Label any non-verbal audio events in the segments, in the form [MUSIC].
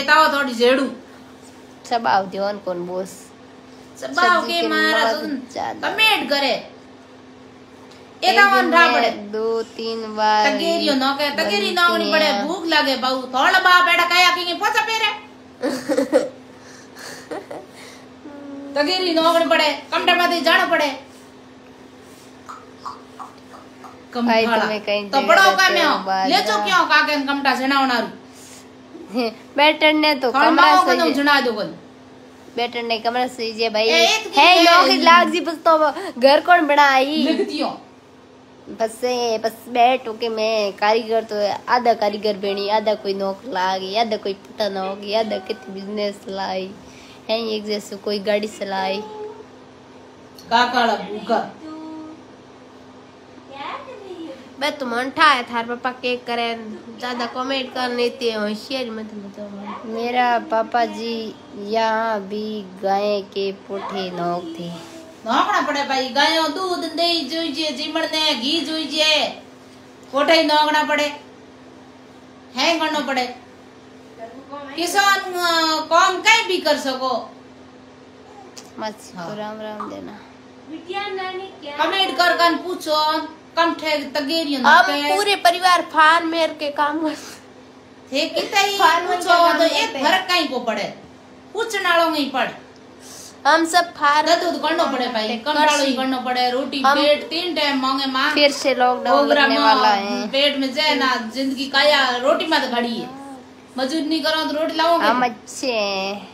એતાવો થોડી જેડું. સબાવ દેવાન કોણ બોસ. સબાવ કે મારા કમેન્ટ કરે એતાવન રા પડે દો તીન વાર તકેરીઓ ન કે તકેરી ના ઓની પડે. ભૂખ લાગે બહુ. થોડ બા બેડા કાયા કીને ફોસા પેરે [LAUGHS] તગેરી નોકરી પડે. કમટામાંથી જાણ પડે. ભાઈ તમે કઈ તો પડો કામે લે ચો ક્યાં કાકે કમટા જણાવનારું. બેટર ને તો થોડ કમરા માવો से કદમ જણાવ દો કોણ બેટર ने कमरा से जे भाई ए, एक दिन है में- नौकरी लाग जी बस तो घर कौन बनाई લગતીઓ बस से बस बैठ के मैं कारीगर तो आधा कारीगर बनी आधा कोई नौकर लागी आधा कोई पटन होगी आधा कितनी बिजनेस लाई है एक जैसे कोई गाड़ी चलाई કાકાળા ભૂકા मैं तुम अंठा है थार पापा केक करे ज्यादा कमेंट कर लेते हैं होशियारी मत बताओ मेरा पापा जी यहाँ भी गाय के पोठे नौक थे નોકણા પડે ભાઈ ગાયો દૂધ દહીં જોઈજે જીમણ ને ઘી જોઈજે કોઠાઈ નોકણા પડે હે કરનો પડે કિસાન અ, કામ કઈ भी कर सको मत हाँ। को राम राम देना कमेंट कर कर पूछो कम ठे तगेरियो अब पूरे। परिवार फार्मर के काम थे पूछो तो एक फ़र्क कहीं को पड़े? पूछनाड़ो नहीं पड़े। हम सब फार्म दूध करनो पड़े भाई कम डालो ही करनो पड़े। रोटी पेट तीन टाइम मांगे माँ। फिर से लॉकडाउन लगने वाला है। पेट में जाए ना ज़िंदगी काया रोटी में तो खड़ी है। मजदूर नहीं करो तो रोटी लाओगे? हम अच्छे हैं।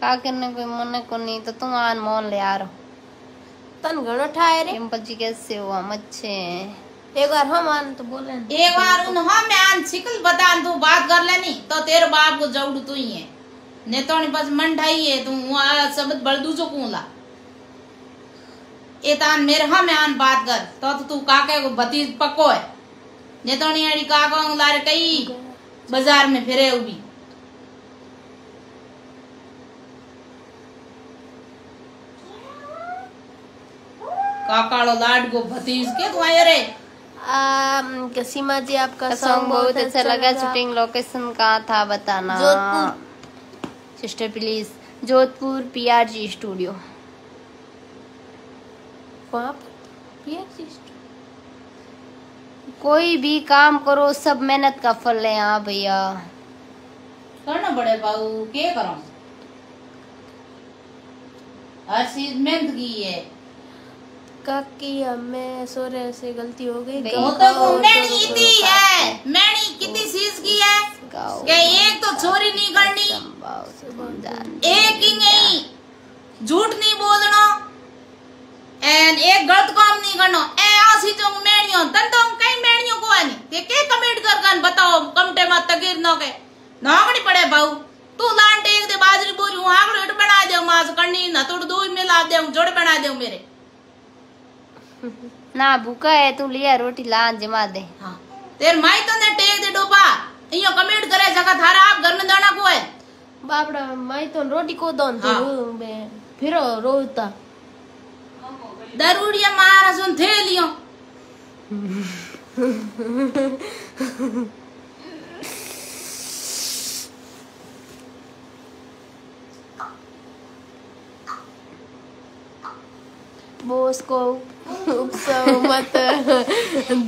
का करने कोई मन को नहीं तो तुम आन मोन ले आ रहो। तन घणो ठाए रे डिम्पल जी कैसे हो हम अच्छे हैं एक बार हम आन तो बोले एक बार उन हम मैं आन छिकल बता तू बात कर लेनी तो तेरे बाप को जौड़ तू ही है ने तो बस मन ढाई है तू वहाँ सबत बड़ दूसो कूला ए तान मेरे हम आन बात कर तो तो तू काके को भतीज पक्को है ने तो अड़ी काको लारे कई बाज़ार में फिरे उभी काकाड़ो लाड को भतीज के तू आया रे सीमा जी आपका सॉन्ग बहुत अच्छा लगा शूटिंग लोकेशन कहाँ था बताना। Jodhpur. Sister please Jodhpur PRG studio वहाँ पर पीआरजी कोई भी काम करो सब मेहनत का फल है हाँ भैया। करना पड़े बाबू के करो? हर चीज़ मेहनत की है। काकी हमें सोरे से गलती हो गई। वो तो मैनी इतनी है। मैनी कितनी चीज़ की है कि एक तो चोरी नहीं करनी एक ही नहीं झूठ नहीं बोलना एंड एक गलत काम नहीं करना। ए आसी जो मेणियों तन तो हम कई मेणियों को है नहीं के कमेंट कर कर बताओ कमटे मत तकीर न के। नागड़ी पड़े बाऊ तू लान टेक दे बाजरी बोरी हूँ आगड़ इट बना दे मास करनी न तोड़ दो मिला दे जोड़ बना दे मेरे। ना भूखा है तू लिया रोटी ला जमा दे। हाँ। तेर माई तो ने टेक दे डोपा। इयो कमेंट करे जगह थारा आप घर में दाना को है बापड़ा मैं तो रोटी को दो हाँ। फिर रोता दरूड़िया मारा सुन [LAUGHS] थे लियो बोस को उपसव मत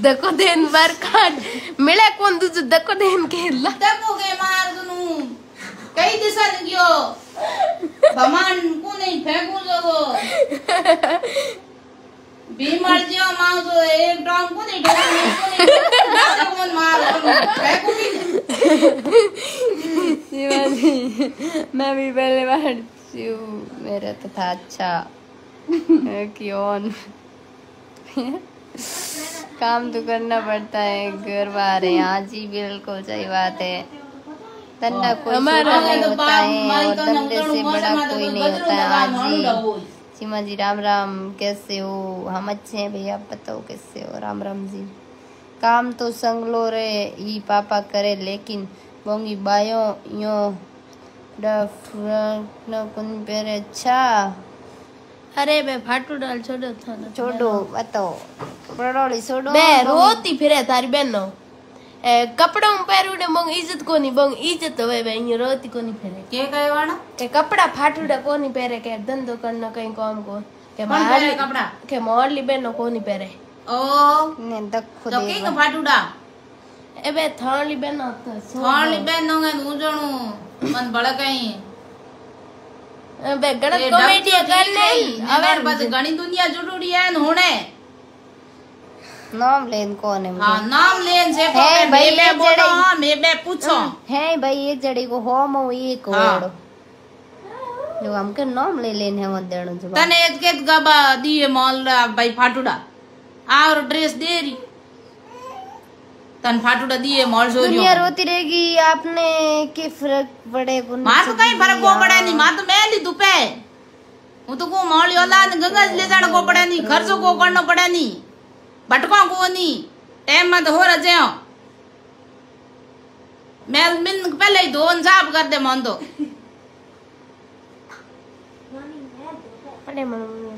दको देन बार काट मिले कौन तुझ दको देन के ला। देखो के मार सुनु कई दिशा गयो भमान को नहीं फेंकू जगो बीमार जियो माँ जो एक डाउन को नहीं डाउन को नहीं कौन मार फेंकू भी नहीं। मैं भी पहले बार मेरा तो था अच्छा। क्यों काम तो करना पड़ता है घर बार है हाँ जी बिल्कुल सही बात है। धंधा कोई छोटा नहीं होता है और धंधे से बड़ा कोई नहीं होता है हाँ। जी सीमा जी राम राम कैसे हो? हम अच्छे हैं भैया आप बताओ कैसे हो? राम राम जी। काम तो संगलो रे ही पापा करे लेकिन बोंगी बायो यो न कुन पेरे अच्छा અરે બે ફાટુ ડાલ છોડો થોડો છોડો બતો પ્રડોળી છોડો બે રોતી ફિરે તારી બેનો એ કપડા હું પહેરું ને મંગ ઇજ્જત કોની બંગ ઇજ્જત હવે બે અહીંયા રોતી કોની ફેરે. કે કહેવાના? કે કપડા ફાટુડા કોની પહેરે કે ધંધો કરનો કઈ કોમ કો. કે મારી કપડા? કે મોરલી બેનો કોની પહેરે. ઓ. ને દખો તો કે ફાટુડા? એ બે થણલી બેનો થણલી બેનો ઉજણું મન ભળકાઈ. गणत कॉमेडी करने अवर बस घणी दुनिया जुड़ूड़ी है होने। नाम लेन कौन है हाँ नाम लेन से है भाई मैं बोलो हाँ मैं बे पूछो। हाँ, है भाई एक जड़ी को होम हो एक होड़ जो हमके नाम ले लेन है मत देनो जवाब। तने एक के गबा दिए मोल भाई फाटुड़ा। और ड्रेस दे रही तनफाटूटा दिए मॉल जो दुनिया रोती रहेगी आपने के फ़र्क पड़े मार तो कहीं फ़र्क को पड़े नहीं मार तो मैं ली दुपे। वो तो को मॉल योला ने गंगा ले जाने को पड़े नहीं खर्चों को करना पड़े नहीं। भटको को नहीं टाइम मत हो रजे हो मैं मिन पहले ही दोन साफ़ कर दे मन तो।, तो।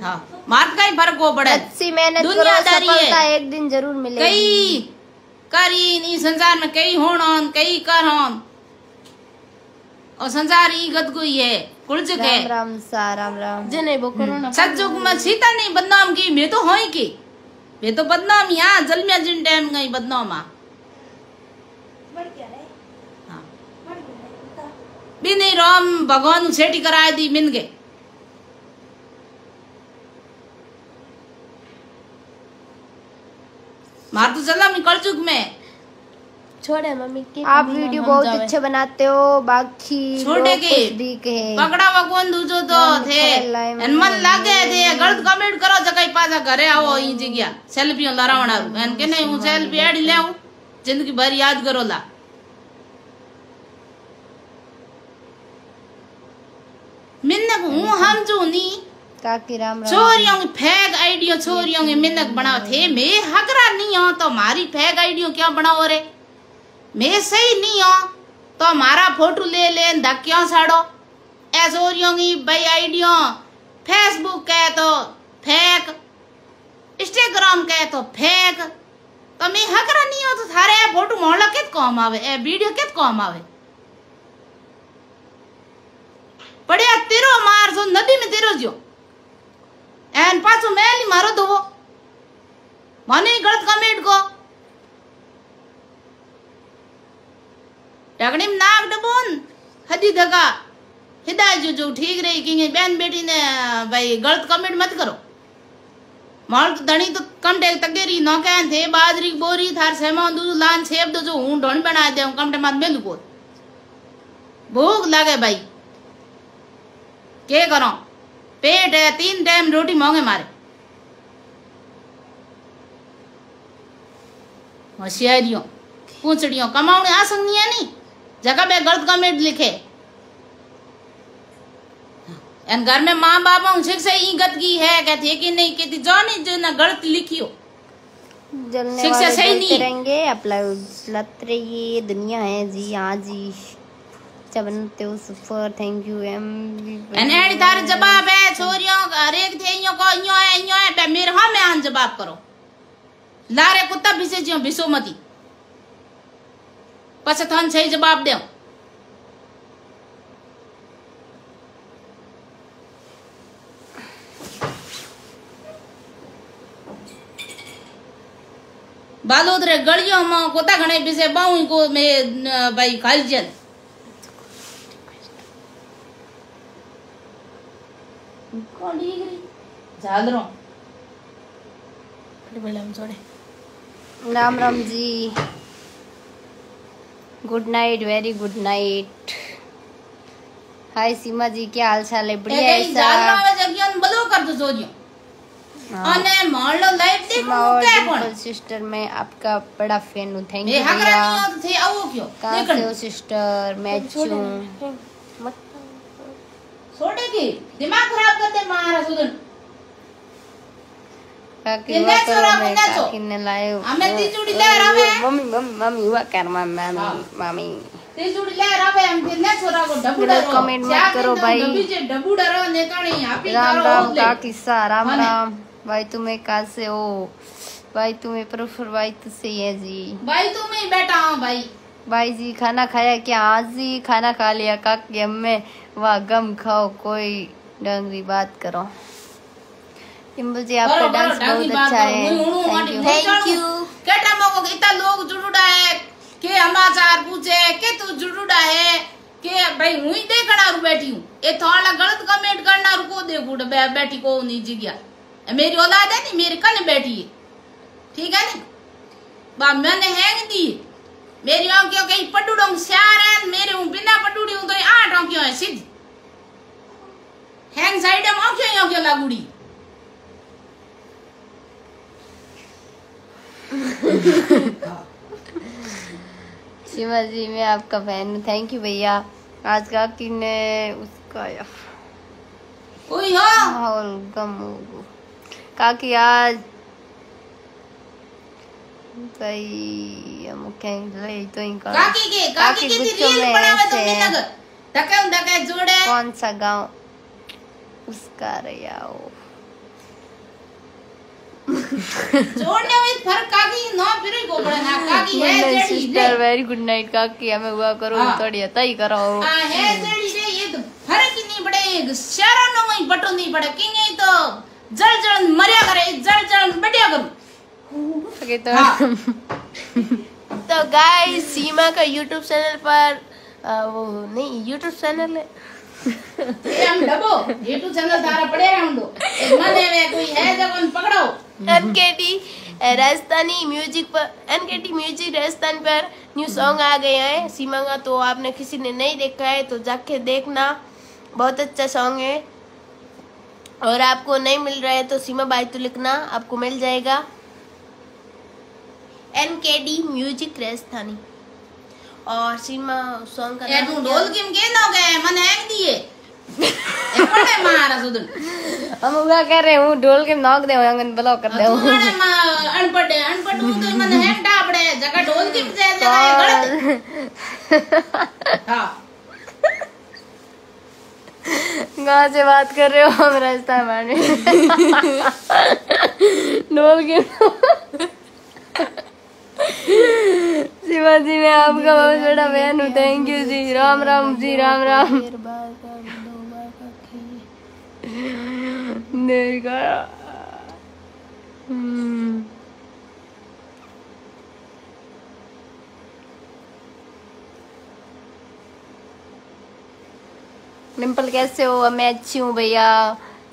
हाँ तो का ही फ़र्क हो पड़े। दुनियादारी एक दिन ज़रूर मिलेगी। करी ई संसार में कई होणोन कई कर और संसार ई गदगुई है कुलजुग है राम सा राम राम जने वो करोना सतजुग में सीता ने बदनाम की मैं तो होई की वे तो बदनाम यहाँ जलमिया जिन टाइम गई बदनाम आ बट क्या है हाँ बट बिन राम भगवान सेटी कराए दी मिन गए मार तो चला निकल में? छोड़ है मम्मी के आप वीडियो बहुत अच्छे बनाते हो बाकी छोटे के? भी कहे। पकड़ा भगवान दूजो तो थे? एन मन लागे थे गलत कमेंट करो जगह पाजा घरे आओ ई जगह। सेल्फी लरावणा एन के नहीं हूँ सेल्फी एड ले आऊँ। ज़िंदगी भर याद करो ला। मिन्न को हम जो नहीं राम राम छोरियों की फेक आइडियो छोरियों की मिन्नक बनाओ थे मैं हकरा नहीं हूं तो मारी फेक आइडियो क्या बनाओ रे मैं सही नहीं हूं तो मारा फोटो ले ले धक्यों साड़ो ए छोरियों की भाई आइडियो फेसबुक कहे तो फेक इंस्टाग्राम कहे तो फेक तो मैं हकरा नहीं हूं तो थारे ए फोटो मोहल्ला कित काम आवे ए वीडियो कित काम आवे પડ્યા તેરો માર જો નદી में તેરો જો ಹೆಣ್ಪಾಸು ಮೇಲೆ ಮರದವು गलत ಕಮ್ಮಿ ಇಟ್ಕೋ टकड़ी में नाक डबोन हदी धगा हिदाय जो जो ठीक रही कि बहन बेटी ने भाई गलत कमेंट मत करो माल तो धनी तो कम टेक तकेरी नो कह थे बाजरी बोरी थार सेमा दू लान सेब दो जो हूँ ढोन बना दे कम टे मत मेलू बोल भूख लागे भाई के करो पेट है तीन टाइम रोटी मांगे मारे। होशियारियों पूछड़ियों कमाउने आसन नहीं है नहीं। जगह पे गलत कमेंट लिखे। एन घर में माँ बाप से ई की है कहती है कि नहीं कहती जो नहीं जो ना गलत लिखियो जलने शिक्षा सही नहीं। रहेंगे अपलोड रहिए दुनिया है जी हाँ जी। अच्छा बनते हो सुपर थैंक यू एम एने एड़ी तार जवाब है छोरियों रेख थे इयो को इयो है इयो है पे मेरे हाँ, में आन जवाब करो। लारे कुत्ता भिसे जियो, भिसो मती। पछे थान सही जवाब देओ। बालोद रे गलियों में कोता घने बिसे बाऊ को मैं भाई खाली जन Ram Ram ji. Good night very good night hi Seema ji क्या हाल चाल है? बढ़िया ऐसा हाँ। सिस्टर मैं आपका बड़ा फ़ैन हूँ। थैंक यू कहाँ से हो सिस्टर? मैं अच्छी हूँ। મત छोटे की दिमाग खराब कर दे मारा सुदन काकी ये हुआ नाचो करो रामू, मैं नाचो। काकी ने लाए हमें तीचुड़ी ले रहा है। मम्मी मम्मी मम्मी हुआ कर मम्मी हाँ। मम्मी मम्मी તે જોડી લે રાવે એમ કે ને છોરા કો ડબુ पूरा ડરો comment मत ચાર करो दिन भाई। डबी जे डबू डरो ने कणी आपी राम करो राम ओतले। का किस्सा राम हाँ ने। राम भाई तुम्हें कहाँ से हो भाई तुम्हें प्रेफर भाई तो सही है जी भाई तू मैं ही बैठा हूँ भाई भाई जी खाना खाया क्या आज जी खाना खा लिया काकी अम्मे वाह गम खाओ कोई डंगरी बात करो। टिम्बल जी आपका डांस बहुत अच्छा है। थैंक यू हूँ। थैंक यू के टाइम को इतना लोग जुड़ुड़ा है के समाचार पूछे के तू जुड़ुड़ा है के भाई हुई देखना रू बैठी हूँ। ये थोड़ा गलत कमेंट करना रू को देखू बैठी को नहीं जिग्या मेरी औलाद है नी मेरे कने बैठी है। ठीक है नी? बा मैंने हैंग दी मेरी आँखों कहीं? पडुड़ों श्यार है मेरे हूँ बिना पडुड़ी हूँ तो आठ आँखों है सीधी हैंग साइड में आँखों ही आँखों लागुड़ी। शिवा जी मैं आपका फ़ैन हूँ। थैंक यू भैया। आज काकी ने उसका या। कोई हो? माहौल गम काकी आज। भाई। कहीं ले तो ही कर काकी के काकी की रील में तो ऐसे है। लग धक्के धक्के जोड़े कौन सा गाँव उसका रहा हो जोड़ने में फ़र्क काकी ना फिर को बड़ा ना काकी है JD sister very good night काकी हमें हुआ करो हाँ। थोड़ी हता ही करो आ है जेडी रे ये तो फ़र्क ही नहीं पड़े शहरों में वही बटो नहीं पड़े किंगे तो जल जल मरिया करे जल जल बढ़िया करूँ तो हाँ। तो गाइस सीमा का यूट्यूब चैनल पर आ, वो नहीं यूट्यूब चैनल है। ये हम डबो यूट्यूब चैनल तारा पड़े रहूँ मने में कोई है जब उन पकड़ो। एनकेटी राजस्थानी म्यूज़िक पर एनकेटी म्यूज़िक राजस्थान पर न्यू सॉन्ग आ गए हैं। सीमा का तो आपने किसी ने नहीं देखा है तो जाके देखना। बहुत अच्छा सॉन्ग है। और आपको नहीं मिल रहा है तो सीमा बाई तो लिखना आपको मिल जाएगा। एनकेडी म्यूज़िक राजस्थानी और सीमा सॉन्ग का नाम तू ढोल किम के ना गए मन हैंग दिए। पड़े मारा सुदन हम हुआ कह रहे हूँ ढोल के नॉक दे आँगन ब्लॉक कर दे अनपढ़ है अनपढ़ हूँ तो मन हैंग डाबड़े जगह ढोल किम से जगह गलत। हाँ। कहाँ से बात कर रहे हो हम राजस्थान वाले। ढोल के शिवाजी मैं आपका बहुत बड़ा बहन हूँ। थैंक यू जी। राम राम जी राम राम। हम्म। डिम्पल कैसे हो? मैं अच्छी हूँ भैया।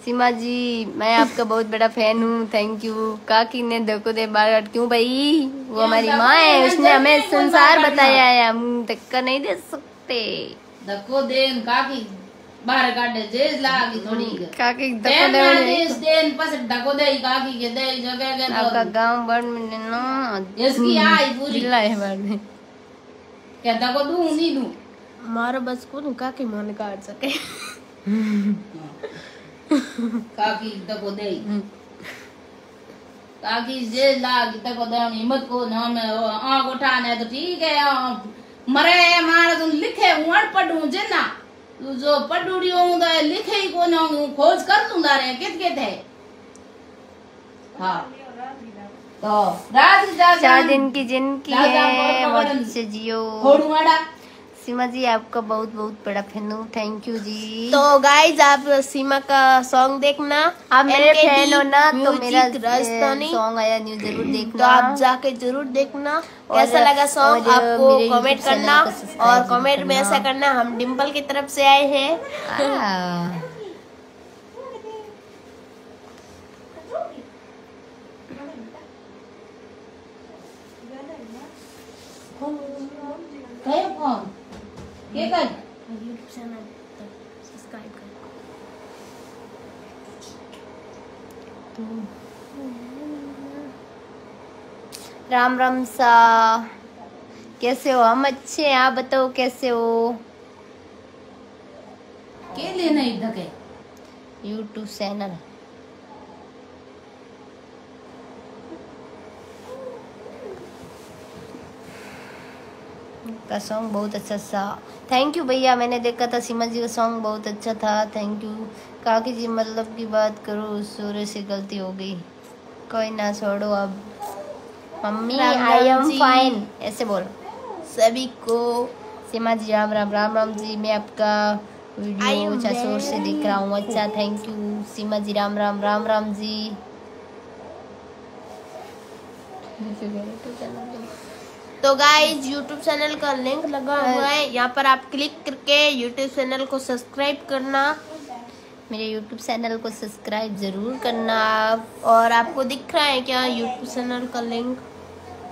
सीमा जी मैं आपका बहुत बड़ा फ़ैन हूँ। थैंक यू काकी ने देखो दे बार क्यों भाई? वो हमारी माँ है उसने हमें संसार बताया है हम धक्का नहीं दे सकते। धक्को देन काकी। बाहर काटे जेज लागी थोड़ी काकी धक्का देन दे देन पस धक्को दे काकी के दे जगह के आपका गाँव बड़ में ना। इसकी आई पूरी। जिला है बाड़ में। क्या धक्को दूँ नहीं दूँ? मारो बस को काके मन काट सके। [LAUGHS] काकी धक्को दे काकी जेज लागी धक्को दे हिम्मत को ना मैं आँख उठाने तो ठीक है आ, मरे मारे तुम लिखे हूँ अनपढ़ हूँ जिन्ना। तू जो पढ़ुड़ी हूँ तो लिखे ही को ना हूँ खोज कर दूँगा रे कित कित है। हाँ। तो रात जा चार दिन की जिनकी है बहुत से जियो। होड़ू वाड़ा सीमा जी आपका बहुत बहुत बड़ा फ़ैन हूँ। थैंक यू जी। तो गाइज़ आप सीमा का सॉन्ग देखना। आप मेरे फ़ैन हो ना तो मेरा राजस्थानी सॉन्ग आया न्यूज़ ज़रूर देखना तो देखना। आप जाके ज़रूर देखना। कैसा लगा सॉन्ग आपको कमेंट करना। और कमेंट में ऐसा करना हम डिम्पल की तरफ़ से आए हैं। आ, [LAUGHS] कहे के कर यूट्यूब चैनल सब्सक्राइब कर राम राम सा। कैसे हो? हम अच्छे हैं आप बताओ कैसे हो? के लेना इधर के यूट्यूब चैनल का सॉन्ग बहुत अच्छा था थैंक यू भैया मैंने देखा था सीमा जी का सॉन्ग बहुत अच्छा था। थैंक यू काकी जी मतलब की बात करो सूर्य से गलती हो गई। कोई ना छोड़ो अब। मम्मी आई एम फाइन ऐसे बोल। सभी को। सीमा जी राम राम राम राम जी मैं आपका वीडियो अच्छा शोर से देख रहा हूँ। अच्छा थैंक यू सीमा जी राम राम राम राम जी। तो गाइस यूट्यूब चैनल का लिंक लगा हुआ है। यहाँ पर आप क्लिक करके यूट्यूब चैनल को सब्सक्राइब करना। मेरे यूट्यूब चैनल को सब्सक्राइब ज़रूर करना। आप और आपको दिख रहा है क्या यूट्यूब चैनल का लिंक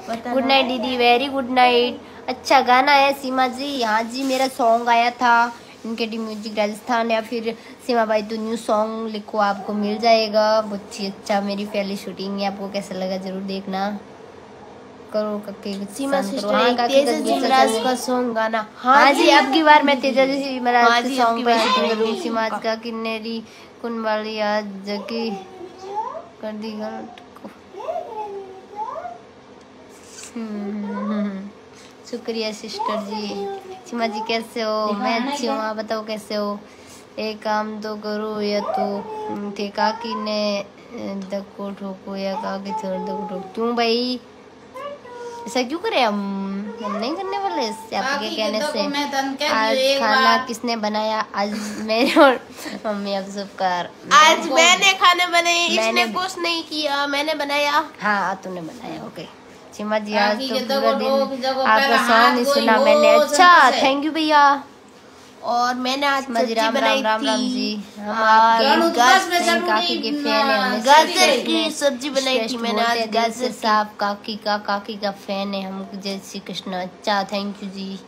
गुड नाइट दीदी। वेरी गुड नाइट अच्छा गाना है सीमा जी। हाँ जी मेरा सॉन्ग आया था। इनके टी म्यूज़िक राजस्थान या फिर सीमा भाई तो न्यू सॉन्ग लिखो आपको मिल जाएगा। बहुत ही अच्छा मेरी पहली शूटिंग है। आपको कैसा लगा ज़रूर देखना। करो कुछ सीमा सिस्टर करो। हाँ, एक काकी तेज कुछ जी पसंद महाराज का सॉन्ग गाना। हाँ जी अब की बार मैं [LAUGHS] तेजा जी हाँ महाराज जी, के सॉन्ग की पर बार शूटिंग करूँ सीमा का। का किन्नेरी कुन वाली आज जकी कर दी गलत को। हम्म, शुक्रिया सिस्टर जी। सीमा जी कैसे हो? मैं अच्छी हूँ। आप बताओ कैसे हो? एक काम तो करो या तो हम्म, थे काकी ने धक्को ठोको या काकी छोड़ धक्को ठोक। क्यों भाई? ऐसा क्यों करे? हम हम नहीं करने वाले इससे आपके कहने से। आज खाना किसने बनाया? आज मेरे और मम्मी अब कर आज मैंने खाने बनाए इसने कुछ नहीं किया मैंने बनाया। हाँ तूने बनाया ओके चिमा जी आज तो तो पूरा दिन आपका सॉन्ग नहीं सुना मैंने अच्छा थैंक यू भैया। और मैंने आज जी राम बनाई राम राम जी। हम और आपके रानू बस में नहीं, ज़रूरी काकी के फ़ैन है गाजर की सब्ज़ी बनाई थी। मैंने आज गाजर से की। साफ़ काकी का काकी का फ़ैन है। हम जय श्री कृष्ण। अच्छा थैंक यू जी।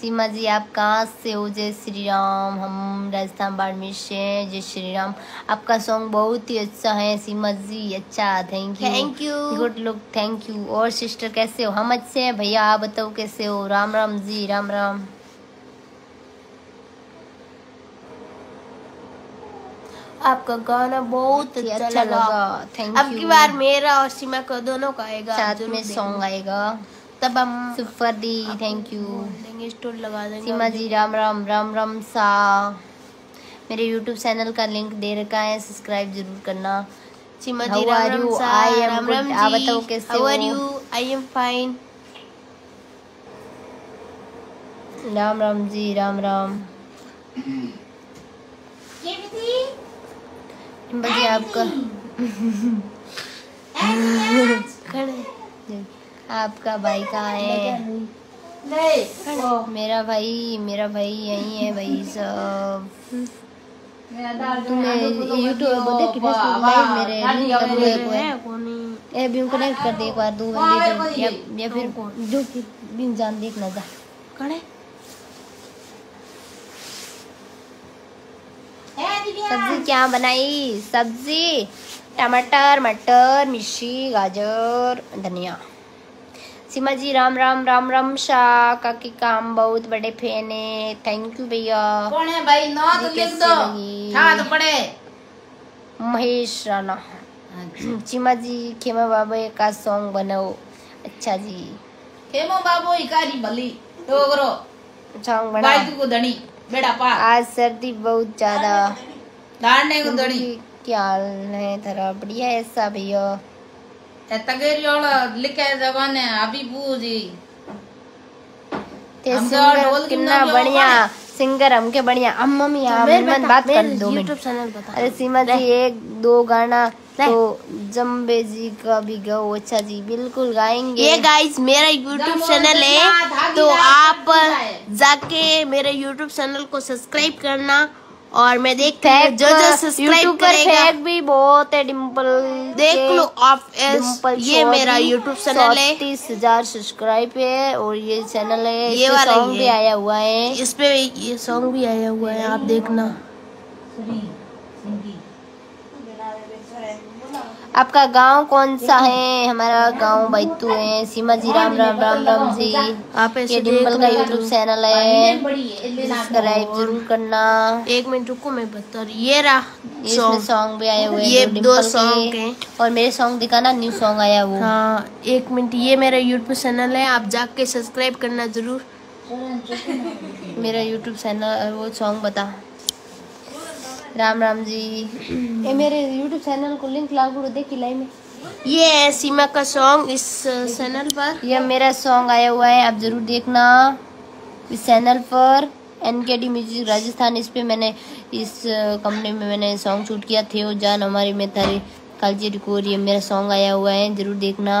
सीमा जी आप कहाँ से हो? जय श्री राम। हम राजस्थान बाड़मेर से हैं। जय श्री राम। आपका सॉन्ग बहुत ही अच्छा है सीमा जी। अच्छा thank you thank you good look thank you और सिस्टर कैसे हो? हम अच्छे हैं भैया। आप बताओ कैसे हो? राम राम जी राम राम। आपका गाना बहुत अच्छा, अच्छा लगा। थैंक अब की बार मेरा और सीमा का दोनों का आएगा साथ ज़रूर में सॉन्ग आएगा। तब हम सुपर दी थैंक यू देंगे स्टोर लगा देंगे सीमा जी राम राम राम राम सा। मेरे यूट्यूब चैनल का लिंक दे रखा है सब्सक्राइब ज़रूर करना। सीमा जी राम राम सा राम. राम आप जी बताओ कैसे हो? you? I am fine. Ram Ram ji Ram Ram. ये भी थी बजी आपका आपका भाई कहाँ है? मेरा भाई मेरा भाई यही है भाई सब तुम्हें तो यूट्यूब लाइव मेरे हो कर दो गई। एक बार है। ए बीम कनेक्ट कर दे एक बार दो हाँ, बंदे या, फिर जो कि बीम जान देखना जा। खड़े है दिव्या सब्ज़ी क्या बनाई? सब्ज़ी टमाटर मटर मिर्ची गाजर धनिया। सीमा जी राम राम राम राम शाह काकी का हम बहुत बड़े फ़ैन है। थैंक यू भैया। कौन है भाई? नौ तो लिख दो? छा तो पड़े महेश राणा। [CLEARS THROAT] सीमा जी खेमा बाबा का सॉन्ग बनाओ। अच्छा जी। खेमा बाबू इकारी भली। डोगरो सॉन्ग बनाओ। बाइक को धनी। बेड़ा पार। आज सर्दी बहुत ज़्यादा। ऐसा भैया ए तगेरी वाला लिखे जबाने अभी बूजी ते हम तो सिंगर कितना बढ़िया। सिंगर हमके बढ़िया हम मम्मी यहाँ बात कर दो मिनट चैनल बता अरे सीमा जी एक दो गाना तो जम्बे जी का भी गाओ अच्छा जी बिल्कुल गाएँगे ये गाइस मेरा यूट्यूब चैनल है तो आप जाके मेरे यूट्यूब चैनल को सब्सक्राइब करना और मैं देखती हूँ जो जो सब्सक्राइब करेगा। फैक भी बहुत है डिम्पल देख लो आप ये मेरा यूट्यूब चैनल है। तीस हज़ार सब्सक्राइब है और ये चैनल है ये ये वाला सॉन्ग भी आया हुआ है। इस पे ये सॉन्ग भी आया हुआ है आप देखना। आपका गाँव कौन सा है? हमारा गाँव बैतू है। सीमा जी राम राम राम राम जी। आप ऐसे ये डिम्पल का यूट्यूब चैनल है। सब्सक्राइब ज़रूर करना। एक मिनट रुको मैं बता रही ये रहा इसमें सॉन्ग भी आए हुए हैं ये दो। सॉन्ग हैं। और मेरे सॉन्ग दिखाना न्यू सॉन्ग आया वो। हाँ एक मिनट। ये मेरा यूट्यूब चैनल है। आप जाके सब्सक्राइब करना ज़रूर। मेरा यूट्यूब चैनल वो सॉन्ग बता। राम राम जी। ये मेरे यूट्यूब चैनल को लिंक लागू देख लाइव में। ये है सीमा का सॉन्ग इस चैनल पर। ये मेरा सॉन्ग आया हुआ है आप ज़रूर देखना। इस चैनल पर एन के डी म्यूज़िक राजस्थान इस पे मैंने इस कंपनी में मैंने सॉन्ग शूट किया। थे जान हमारी में थारी कालजी रिकोर ये मेरा सॉन्ग आया हुआ है ज़रूर देखना।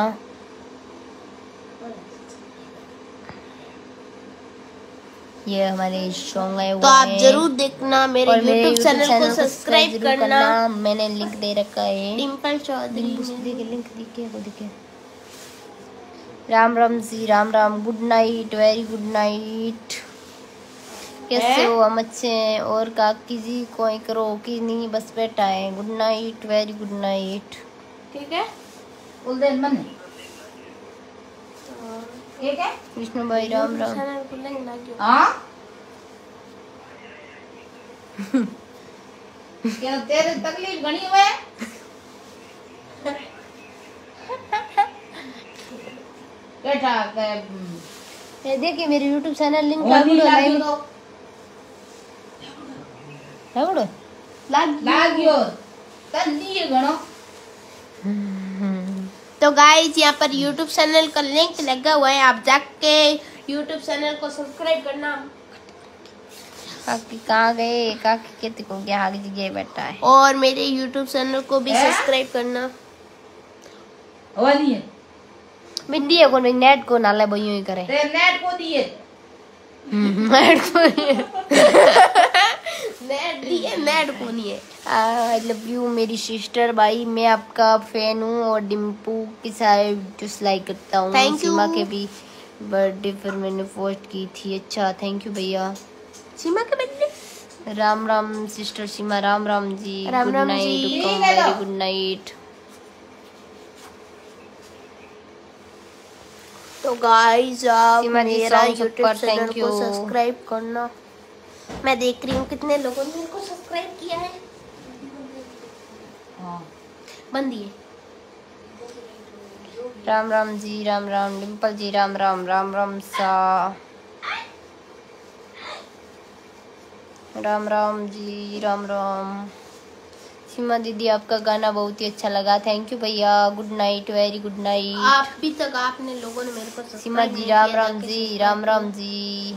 ये हमारे सॉन्ग हुए तो आप ज़रूर देखना मेरे यूट्यूब चैनल को सब्सक्राइब करना। मैंने लिंक दे रखा है। डिम्पल चौधरी लिंक लिंक दिखे को दिखे Ram Ram ji Ram Ram good night very good night कैसे हो? हम अच्छे हैं। और काकी जी कोई करो कि नहीं बस बैठा है। Good night very good night ठीक है? उल्देन मन ठीक है विष्णु भाई राम राम। हाँ [LAUGHS] क्या तेरे तकलीफ़ घनी हुए बैठा ये देखिए मेरे यूट्यूब चैनल लिंक लागू लाइव। तो। लागू लाग्यो तन दिए घणो। तो गाइस यहाँ पर यूट्यूब चैनल का लिंक लगा हुआ है आप जाके यूट्यूब चैनल को सब्सक्राइब करना। काकी कहाँ गए? काकी को क्या आगे जगह बैठा है। और मेरे यूट्यूब चैनल को भी सब्सक्राइब करना। हो। दिए मैं दिए को नहीं नेट को नाले बइयो ही करे। नेट को दिए। नेट को नेट [LAUGHS] नहीं है। आई लव यू मेरी सिस्टर भाई मैं आपका फ़ैन हूँ और डिम्पू की सारे डिसलाइक करता हूँ। सीमा के भी बर्थडे पर मैंने पोस्ट की थी। अच्छा थैंक यू भैया। सीमा के birthday? Ram Ram sister Seema Ram Ram ji. Ram Ram night जी। वेरी गुड नाइट तो गाइस आप मेरा यूट्यूब चैनल को सब्सक्राइब करना। मैं देख रही हूँ कितने लोगों ने मेरे को सब्सक्राइब किया है। हाँ। बंद दिए राम राम जी राम राम डिम्पल जी राम राम राम राम सा। राम राम जी राम राम। सीमा दीदी आपका गाना बहुत ही अच्छा लगा। थैंक यू भैया। Good night very good night आप भी तक आपने लोगों ने मेरे को सीमा जी राम राम जी राम राम जी।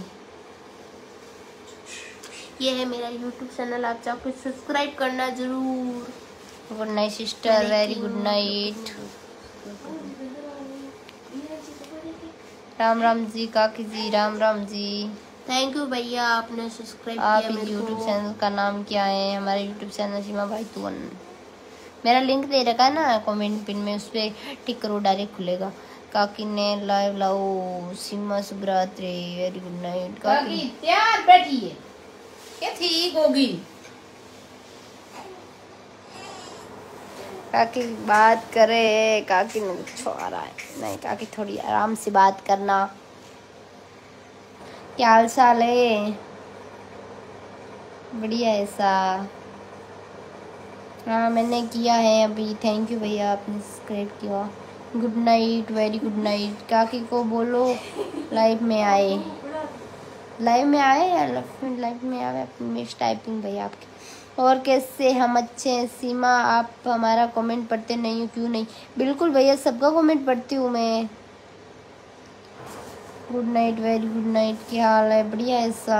ये है मेरा यूट्यूब चैनल आप जाके सब्सक्राइब करना ज़रूर। Good night sister very good night Ram Ram ji काकी जी राम राम जी। थैंक यू भैया आपने सब्सक्राइब आप किया इस मेरे यूट्यूब चैनल का नाम क्या है? हमारा यूट्यूब चैनल सीमा भाई तुअन। मेरा लिंक दे रखा है ना कमेंट पिन में उस पर टिक करो डायरेक्ट खुलेगा। काकी ने लाइव लाओ। सीमा सुब्रात्रे वेरी गुड नाइट काकी। काकी त्यार बैठी है क्या ठीक होगी? काकी बात करे, काकी ने कुछ आ रहा है। नहीं, काकी थोड़ी आराम से बात करना। क्या हाल चाल है? बढ़िया ऐसा हाँ मैंने किया है अभी। थैंक यू भैया, आपने सब्सक्राइब किया। Good night very good night काकी को बोलो लाइफ में आए। लाइव में आए या लाइव में आए? मिस टाइपिंग भैया आपकी। और कैसे? हम अच्छे हैं। सीमा आप हमारा कमेंट पढ़ते नहीं हो क्यों नहीं? बिल्कुल भैया सबका कमेंट पढ़ती हूँ मैं। Good night very good night क्या हाल है? बढ़िया ऐसा।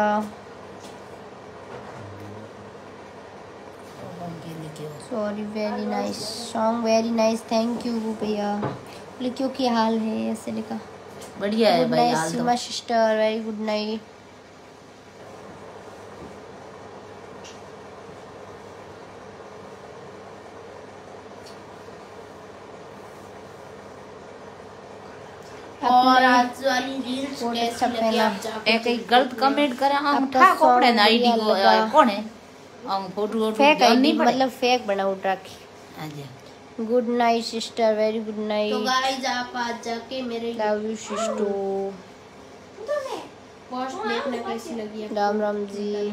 Sorry very nice song very nice thank you भैया। लिखियो क्या हाल है? ऐसे लिखा। बढ़िया है भाई तो। Seema sister very good night और आज जाके एक एक गलत कमेंट करे हम ठा कपड़े ना आईडी को कौन है? हम फ़ोटो वोटो फेक आईडी मतलब फेक बना उठ रखी। अच्छा। Good night sister very good तो नाइट गाइस आप आज जाके मेरे लव यू सिस्टर पोस्ट देखना कैसी लगी राम राम जी।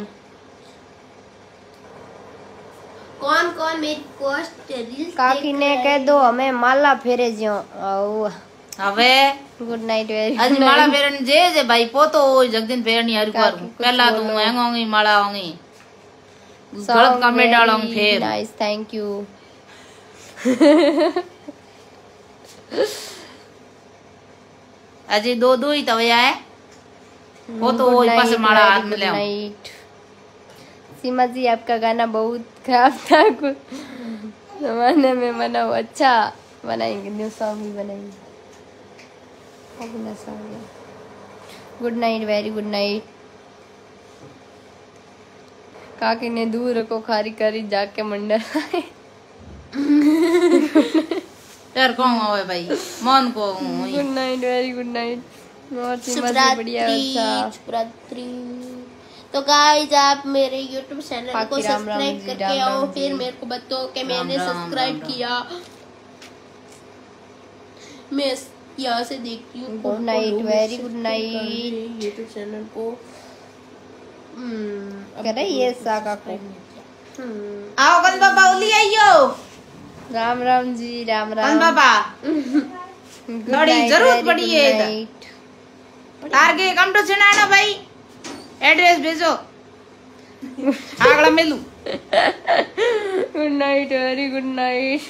कौन कौन मेरी पोस्ट रील्स काकी ने कह दो हमें माला फेरे जो आओ। હવે गुड नाइट वेरी આજ માળા પહેરવાની જે જે ભાઈ પોતો હોય જગદીન પહેરવાની હારી કરું કાકી કુછ પેલા તો બોલો. હું હેંગોંગી માળા હોંગી ગલત comment આળોંગ fair nice thank you Ajay दो दो ही तवया है वो तो वो Good पास night, मारा very हाथ में good ले आओ। night. सीमा जी आपका गाना बहुत खराब था कुछ जमाने में मना अच्छा बनाएंगे न्यू सॉन्ग भी बनाएंगे good night very good night काकी ने दूर को खारी करी जाके मंडर आए। डर कौन आवे भाई मन को good night very good night और सीमा जी बढ़िया शुभरात्रि। तो गाइस आप मेरे YouTube चैनल को सब्सक्राइब करके आओ फिर मेरे को बताओ कि मैंने सब्सक्राइब। किया। मैं यहाँ से देखती हूँ good कर रहे हैं night. YouTube चैनल को हम्म, कह रहे ये सागा को। हम्म, आओ कल बाबा उली आइयो। राम राम जी राम राम। बाबा। बड़ी ज़रूरत पड़ी है इधर। टारगे कम टू चिनाना भाई? एड्रेस भेजो। आगला मिलू। Good night very good night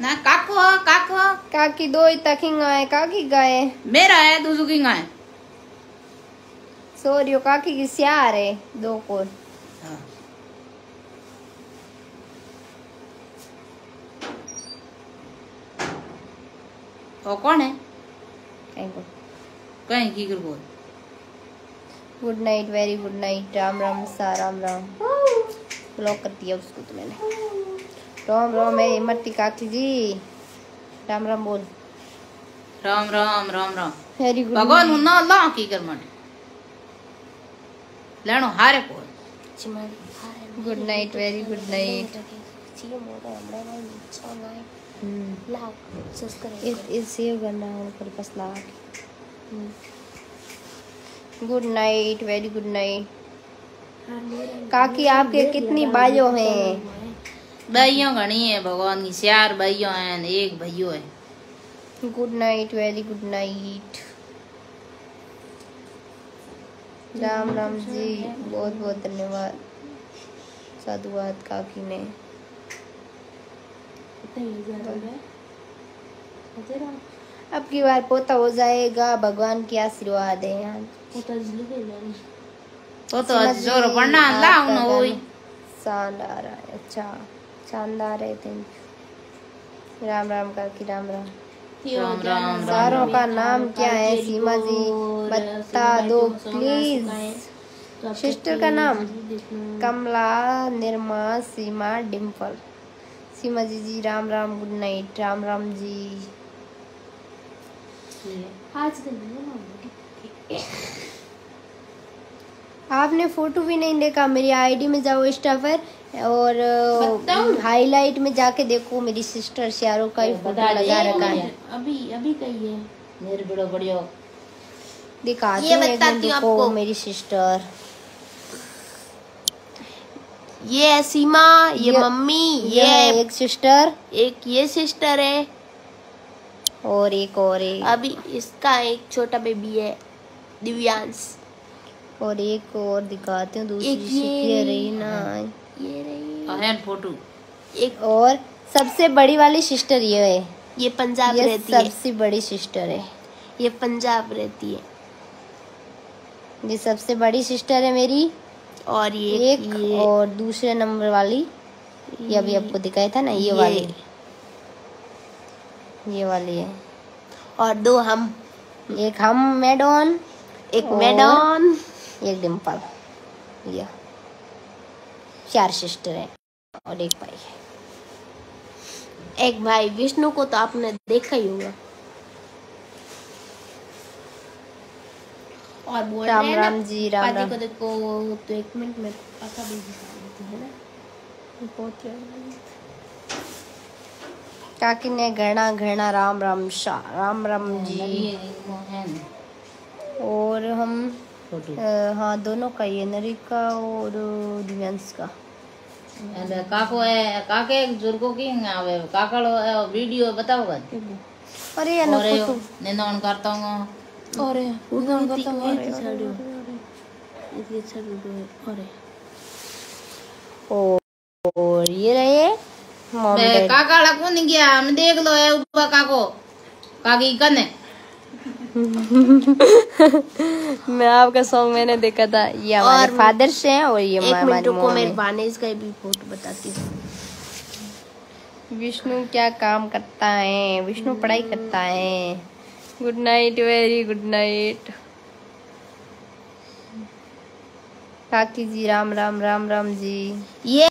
ना काको काको। काकी दो ही तकिंग आए काकी गए। मेरा है सुकिंग है सोरियो काकी की स्यार है दो को वो कौन है? कहीं को कहीं की कर बोल good night very good night Ram Ram सा राम। राम ब्लॉक कर दिया उसको तो मैंने। राम राम है मट्टी काकी जी। राम राम बोल। राम राम राम राम। वेरी गुड भगवान हूँ ना ला की कर मट लेनो हारे को good night very good night save करना है good night very good night काकी आपके कितनी बाइयों हैं। भाइयों घनी है भगवान की चार भाइयों हैं एक भैयो है good night very good night Ram Ram ji बहुत बहुत धन्यवाद। साधुवाद काकी ने। अब की बार पोता हो जाएगा भगवान की आशीर्वाद है। यहाँ तो तो ज़ोर पढ़ना ला उन होई शानदार है अच्छा। शानदार है थैंक यू राम राम काकी राम राम। राम राम राम। सारों का नाम क्या है सीमा जी? बता दो प्लीज़ सिस्टर का नाम? कमला निर्मा सीमा डिम्पल सीमा जी जी राम राम गुड नाइट राम राम जी। आपने फ़ोटो भी नहीं देखा मेरी आईडी में जाओ इंस्टा पर। और हाईलाइट में जाके देखो मेरी सिस्टर शाहरुख का ही फ़ोटो लगा रखा है। अभी अभी कही है। मेरे बड़ो बढ़ियो दिखाती ये हूँ एक बताती हूँ आपको। मेरी सिस्टर ये है सीमा ये, ये- मम्मी ये ये एक सिस्टर एक ये सिस्टर है। और एक और एक। अभी इसका एक छोटा बेबी है दिव्यांश। और एक और दिखाती हूँ दूसरी ये सिस्टर रही ना ये रही है। फ़ोटो। एक और सबसे बड़ी वाली सिस्टर ये है। ये पंजाब ये रहती सबसे है। सबसे बड़ी सिस्टर है। ये पंजाब रहती है। ये सबसे बड़ी सिस्टर है मेरी। और ये एक ये और दूसरे नंबर वाली। ये अभी आपको दिखाया था ना ये, ये। वाली। ये वाली है। और दो हम। एक हम मैडॉन एक और- मैडॉन एक डिम्पल ये। चार सिस्टर है और एक भाई है। एक भाई विष्णु को तो आपने देखा ही होगा। और बोल राम हैं राम जी, राम राम। को देखो तो एक मिनट में पता भी दिखा देती है ना। काकी ने घना घना राम राम शाह राम राम जी। और हम अ, हाँ दोनों का ये नरिका और दिव्यांश का। काको है काके जुर्गो की आवे काकड़ो है वीडियो बताओ गन अरे या नको तो निंदन करता हूँ और निंदन करता हूँ और छाड़ो इसके छाड़ो और और ये रहे मैं काका लगून गया हम देख लो है उबा काको काकी कने [LAUGHS] मैं आपका सॉन्ग मैंने देखा था। ये हमारे और फादर से हैं और ये एक मिनट को मॉम मेरे है। बानेज का भी फ़ोटो बताती हूँ। विष्णु क्या काम करता है? विष्णु पढ़ाई करता है। Good night very good night काकी जी राम राम राम राम जी। ये